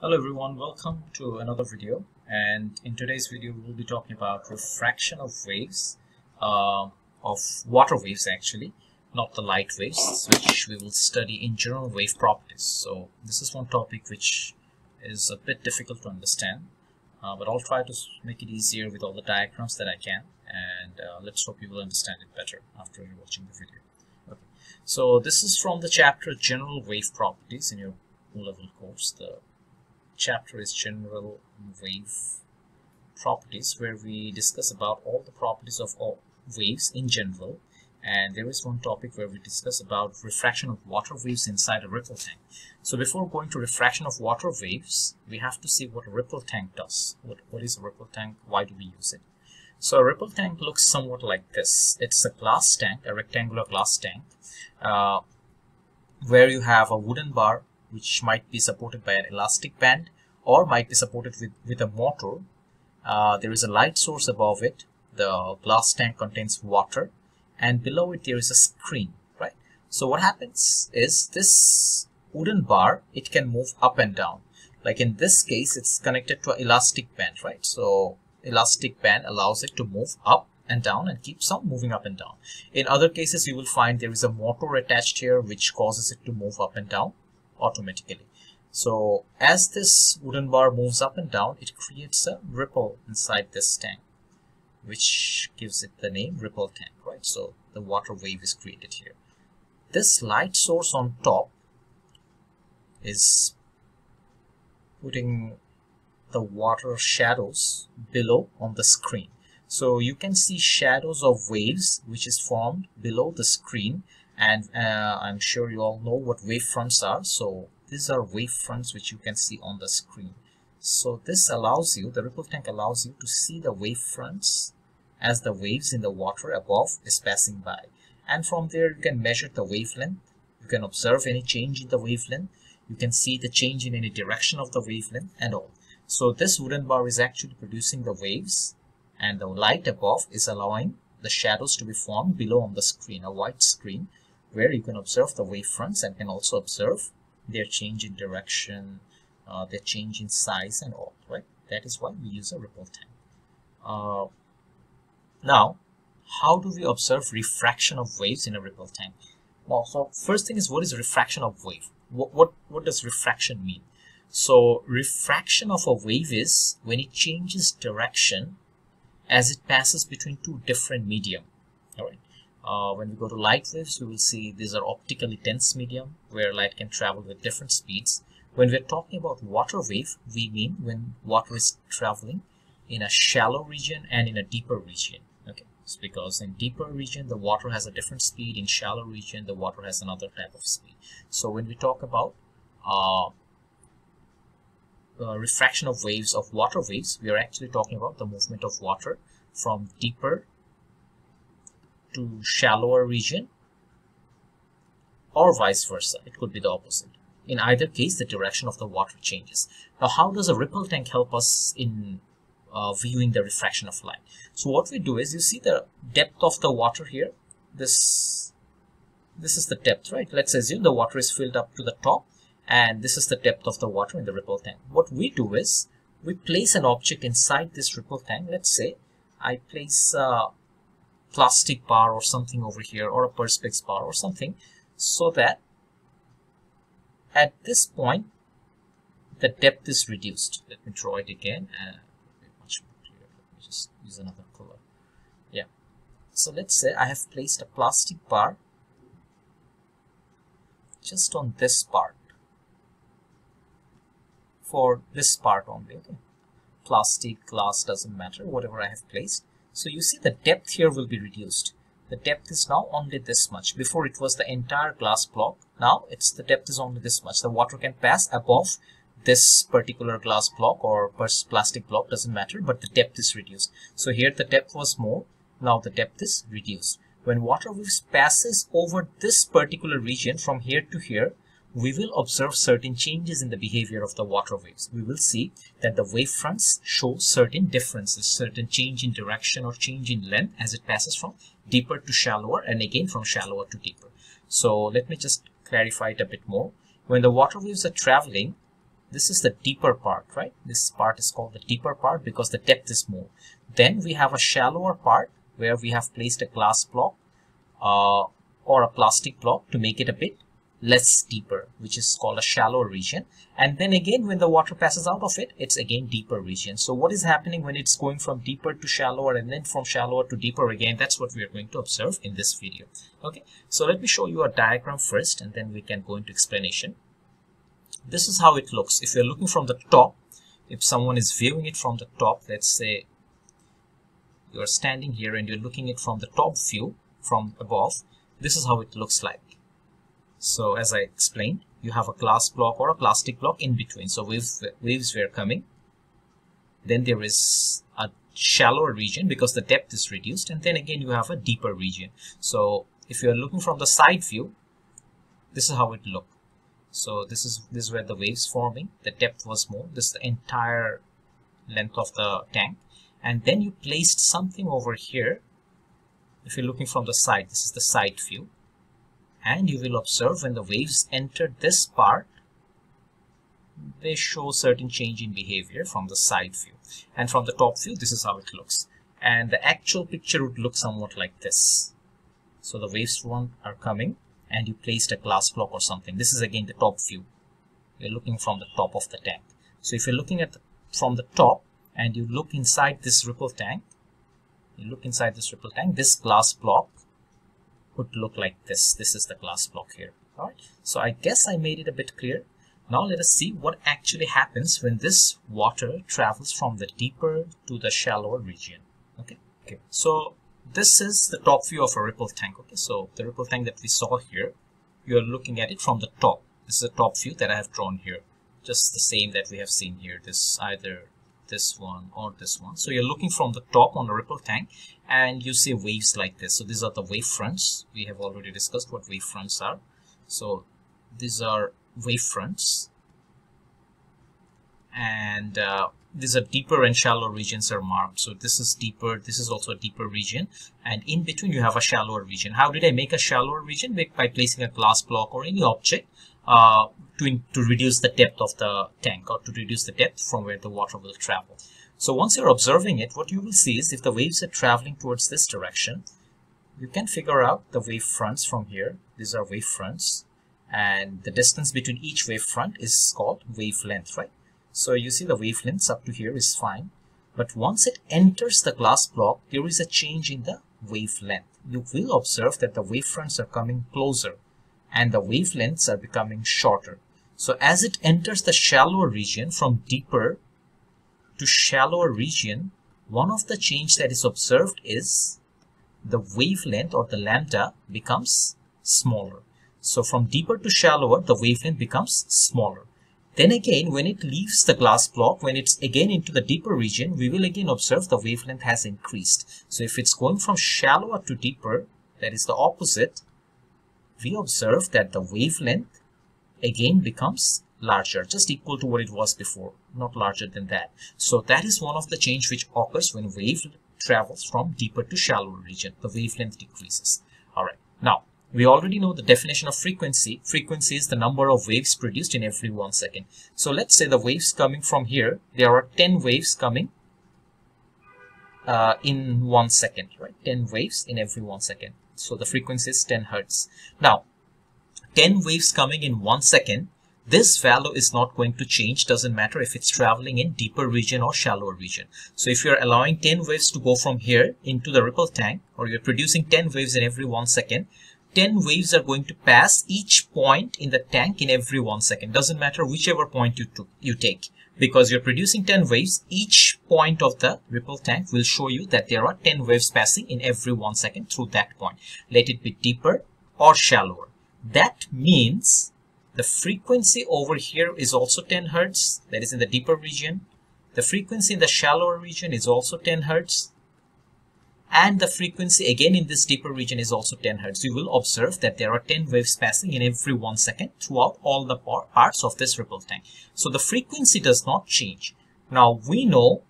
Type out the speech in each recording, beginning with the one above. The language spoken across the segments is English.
Hello everyone, welcome to another video and in today's video we will be talking about refraction of waves, uh, of water waves actually, not the light waves which we will study in general wave properties. So this is one topic which is a bit difficult to understand uh, but I'll try to make it easier with all the diagrams that I can and uh, let's hope you will understand it better after watching the video. Okay. So this is from the chapter general wave properties in O level course. The chapter is general wave properties where we discuss about all the properties of all waves in general and there is one topic where we discuss about refraction of water waves inside a ripple tank. So before going to refraction of water waves, we have to see what a ripple tank does. What, what is a ripple tank? Why do we use it? So a ripple tank looks somewhat like this. It's a glass tank, a rectangular glass tank, uh, where you have a wooden bar which might be supported by an elastic band or might be supported with, with a motor. Uh, there is a light source above it. The glass tank contains water and below it there is a screen, right? So what happens is this wooden bar, it can move up and down. Like in this case, it's connected to an elastic band, right? So elastic band allows it to move up and down and keeps on moving up and down. In other cases, you will find there is a motor attached here which causes it to move up and down automatically. So as this wooden bar moves up and down, it creates a ripple inside this tank, which gives it the name ripple tank, right? So the water wave is created here. This light source on top is putting the water shadows below on the screen. So you can see shadows of waves which is formed below the screen and uh, I'm sure you all know what wave fronts are. So these are wave fronts which you can see on the screen. So this allows you, the ripple tank allows you to see the wave fronts as the waves in the water above is passing by. And from there you can measure the wavelength. You can observe any change in the wavelength. You can see the change in any direction of the wavelength and all. So this wooden bar is actually producing the waves and the light above is allowing the shadows to be formed below on the screen, a white screen where you can observe the wavefronts and can also observe their change in direction, uh, their change in size and all, right? That is why we use a ripple tank. Uh, now, how do we observe refraction of waves in a ripple tank? Well, so first thing is what is refraction of wave? What, what, what does refraction mean? So refraction of a wave is when it changes direction as it passes between two different medium. All right. Uh, when we go to light waves, we will see these are optically dense medium where light can travel with different speeds. When we're talking about water wave, we mean when water is traveling in a shallow region and in a deeper region. Okay, it's because in deeper region, the water has a different speed. In shallow region, the water has another type of speed. So when we talk about uh, uh, refraction of waves of water waves, we are actually talking about the movement of water from deeper to shallower region or vice versa. It could be the opposite. In either case, the direction of the water changes. Now, how does a ripple tank help us in uh, viewing the refraction of light? So what we do is, you see the depth of the water here. This, this is the depth, right? Let's assume the water is filled up to the top and this is the depth of the water in the ripple tank. What we do is we place an object inside this ripple tank. Let's say I place a plastic bar or something over here or a perspex bar or something so that at this point the depth is reduced. Let me draw it again. Uh, much. Let me just use another color. Yeah. So let's say I have placed a plastic bar just on this part for this part only okay plastic glass doesn't matter whatever I have placed so you see the depth here will be reduced. The depth is now only this much. Before it was the entire glass block. Now it's the depth is only this much. The water can pass above this particular glass block or plastic block doesn't matter but the depth is reduced. So here the depth was more. Now the depth is reduced. When water waves passes over this particular region from here to here we will observe certain changes in the behavior of the water waves. We will see that the wave fronts show certain differences, certain change in direction or change in length as it passes from deeper to shallower and again from shallower to deeper. So let me just clarify it a bit more. When the water waves are traveling this is the deeper part, right? This part is called the deeper part because the depth is more. Then we have a shallower part where we have placed a glass block uh, or a plastic block to make it a bit less deeper, which is called a shallow region. And then again, when the water passes out of it, it's again deeper region. So what is happening when it's going from deeper to shallower and then from shallower to deeper again? That's what we are going to observe in this video. Okay, so let me show you a diagram first and then we can go into explanation. This is how it looks. If you're looking from the top, if someone is viewing it from the top, let's say you're standing here and you're looking it from the top view from above, this is how it looks like so as I explained, you have a glass block or a plastic block in between. So waves, waves were coming. Then there is a shallower region because the depth is reduced. And then again, you have a deeper region. So if you are looking from the side view, this is how it looked. So this is this is where the waves forming. The depth was more. This is the entire length of the tank. And then you placed something over here. If you're looking from the side, this is the side view and you will observe when the waves enter this part they show certain change in behavior from the side view. And from the top view this is how it looks. And the actual picture would look somewhat like this. So the waves one are coming and you placed a glass block or something. This is again the top view. You're looking from the top of the tank. So if you're looking at the, from the top and you look inside this ripple tank you look inside this ripple tank this glass block would look like this. This is the glass block here. All right. So I guess I made it a bit clear. Now let us see what actually happens when this water travels from the deeper to the shallower region. Okay. Okay. So this is the top view of a ripple tank. Okay. So the ripple tank that we saw here, you're looking at it from the top. This is a top view that I have drawn here. Just the same that we have seen here. This either this one or this one. So you're looking from the top on a ripple tank and you see waves like this. So these are the wave fronts. We have already discussed what wave fronts are. So these are wave fronts and uh, these are deeper and shallow regions are marked. So this is deeper, this is also a deeper region and in between you have a shallower region. How did I make a shallower region? By placing a glass block or any object uh, to, to reduce the depth of the tank or to reduce the depth from where the water will travel. So once you're observing it, what you will see is if the waves are traveling towards this direction, you can figure out the wave fronts from here. These are wave fronts and the distance between each wave front is called wavelength, right? So you see the wavelengths up to here is fine. But once it enters the glass block, there is a change in the wavelength. You will observe that the wave fronts are coming closer and the wavelengths are becoming shorter. So as it enters the shallower region from deeper to shallower region, one of the change that is observed is the wavelength or the lambda becomes smaller. So from deeper to shallower, the wavelength becomes smaller. Then again, when it leaves the glass block, when it's again into the deeper region, we will again observe the wavelength has increased. So if it's going from shallower to deeper, that is the opposite, we observe that the wavelength again becomes larger, just equal to what it was before, not larger than that. So that is one of the change which occurs when wave travels from deeper to shallower region. The wavelength decreases. All right. Now, we already know the definition of frequency. Frequency is the number of waves produced in every one second. So let's say the waves coming from here, there are 10 waves coming uh, in one second, right? 10 waves in every one second. So the frequency is 10 hertz. Now, 10 waves coming in one second, this value is not going to change. Doesn't matter if it's traveling in deeper region or shallower region. So if you're allowing 10 waves to go from here into the ripple tank, or you're producing 10 waves in every one second, 10 waves are going to pass each point in the tank in every one second. Doesn't matter whichever point you, took, you take because you're producing 10 waves, each point of the ripple tank will show you that there are 10 waves passing in every one second through that point. Let it be deeper or shallower. That means the frequency over here is also 10 hertz, that is in the deeper region. The frequency in the shallower region is also 10 hertz and the frequency again in this deeper region is also 10 hertz. You will observe that there are 10 waves passing in every one second throughout all the parts of this ripple tank. So the frequency does not change. Now we know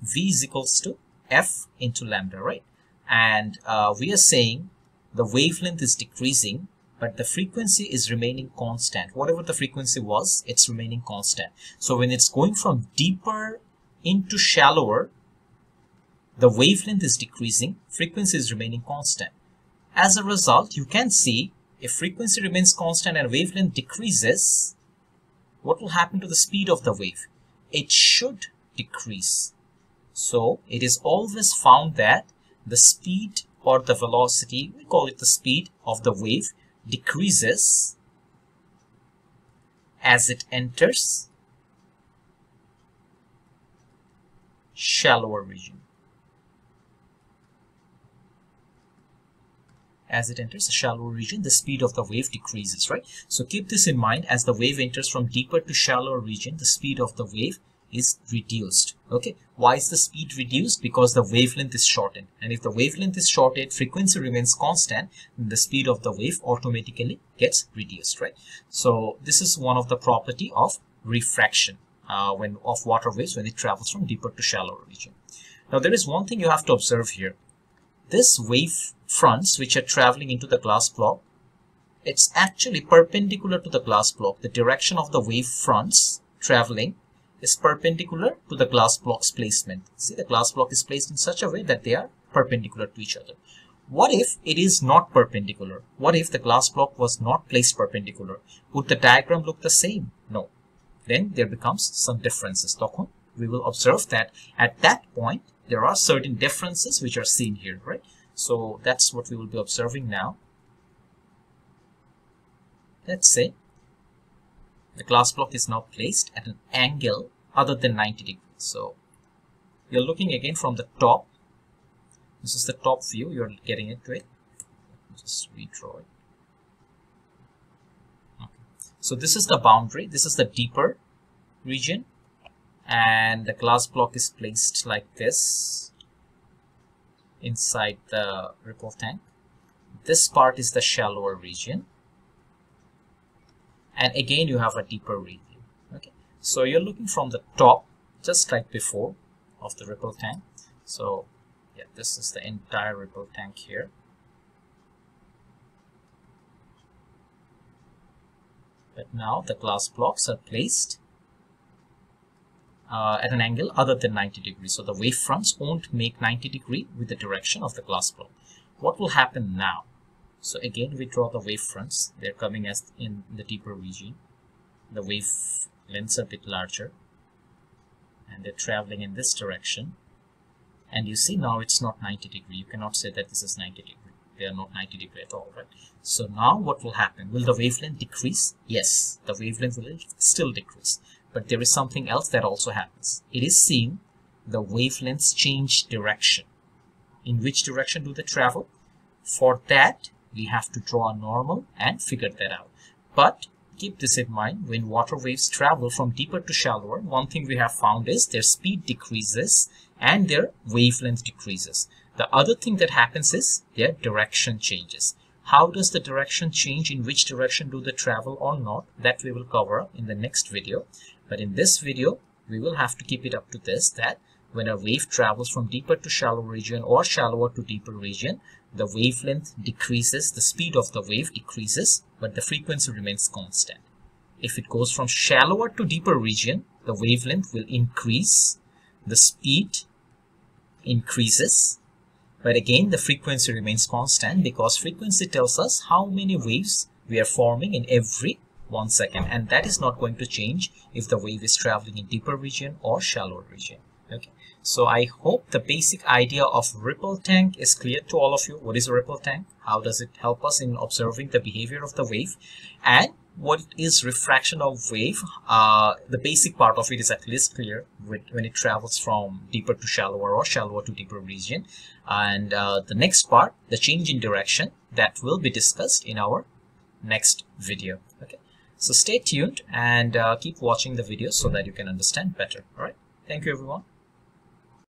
V is equals to F into lambda, right? And uh, we are saying the wavelength is decreasing but the frequency is remaining constant. Whatever the frequency was, it's remaining constant. So when it's going from deeper into shallower, the wavelength is decreasing, frequency is remaining constant. As a result, you can see if frequency remains constant and wavelength decreases, what will happen to the speed of the wave? It should decrease. So it is always found that the speed or the velocity, we call it the speed of the wave, decreases as it enters shallower region. As it enters a shallower region, the speed of the wave decreases, right? So keep this in mind as the wave enters from deeper to shallower region, the speed of the wave is reduced. Okay? Why is the speed reduced? Because the wavelength is shortened. And if the wavelength is shortened frequency remains constant then the speed of the wave automatically gets reduced right? So this is one of the property of refraction uh, when of water waves when it travels from deeper to shallower region. Now there is one thing you have to observe here. This wave fronts which are traveling into the glass block it's actually perpendicular to the glass block. The direction of the wave fronts traveling is perpendicular to the glass block's placement. See, the glass block is placed in such a way that they are perpendicular to each other. What if it is not perpendicular? What if the glass block was not placed perpendicular? Would the diagram look the same? No. Then there becomes some differences. We will observe that at that point, there are certain differences which are seen here, right? So that's what we will be observing now. Let's say the glass block is now placed at an angle other than 90 degrees. So you're looking again from the top. This is the top view. You're getting into it. Just redraw it. Okay. So this is the boundary. This is the deeper region. And the glass block is placed like this inside the ripple tank. This part is the shallower region and again you have a deeper region okay. So you're looking from the top just like before of the ripple tank. So yeah this is the entire ripple tank here. But now the glass blocks are placed uh, at an angle other than 90 degrees. So the wave fronts won't make 90 degree with the direction of the glass block. What will happen now so again, we draw the wave fronts. They're coming as in the deeper region. The wave lengths are a bit larger and they're traveling in this direction. And you see now it's not 90 degree. You cannot say that this is 90 degree. They are not 90 degree at all, right? So now what will happen? Will the wavelength decrease? Yes, the wavelength will still decrease. But there is something else that also happens. It is seen the wavelengths change direction. In which direction do they travel? For that, we have to draw a normal and figure that out. But keep this in mind, when water waves travel from deeper to shallower, one thing we have found is their speed decreases and their wavelength decreases. The other thing that happens is their direction changes. How does the direction change? In which direction do they travel or not? That we will cover in the next video. But in this video, we will have to keep it up to this that when a wave travels from deeper to shallow region or shallower to deeper region, the wavelength decreases, the speed of the wave decreases, but the frequency remains constant. If it goes from shallower to deeper region, the wavelength will increase, the speed increases, but again the frequency remains constant because frequency tells us how many waves we are forming in every one second and that is not going to change if the wave is traveling in deeper region or shallower region okay so I hope the basic idea of ripple tank is clear to all of you. What is a ripple tank? How does it help us in observing the behavior of the wave? And what is refraction of wave? Uh, the basic part of it is at least clear when it travels from deeper to shallower or shallower to deeper region. And uh, the next part, the change in direction, that will be discussed in our next video. Okay. So stay tuned and uh, keep watching the videos so that you can understand better. All right. Thank you, everyone.